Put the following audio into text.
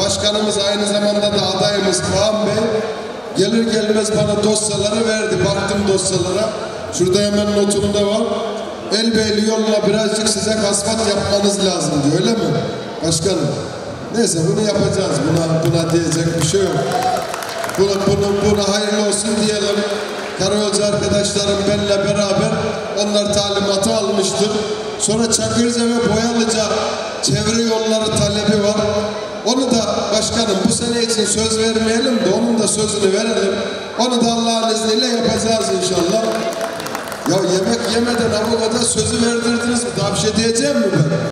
başkanımız aynı zamanda da adayımız Kaan Bey gelir gelmez bana dosyaları verdi. Baktım dosyalara. Şurada hemen notunu da var. Elbeyli yoluna birazcık size kasvat yapmanız lazım diyor öyle mi? Başkanım. Neyse bunu yapacağız. Buna, buna diyecek bir şey yok. Buna, bunu, buna hayırlı olsun diyelim. Karayolcu arkadaşlarım benimle beraber onlar talimatı almıştır. Sonra Çakırca ve Boyalıca Onu da başkanım bu sene için söz vermeyelim de onun da sözünü verelim. Onu da Allah'ın izniyle yapacağız inşallah. Ya yemek yemeden avukata sözü verdirdiniz mi? Daha şey diyeceğim mi?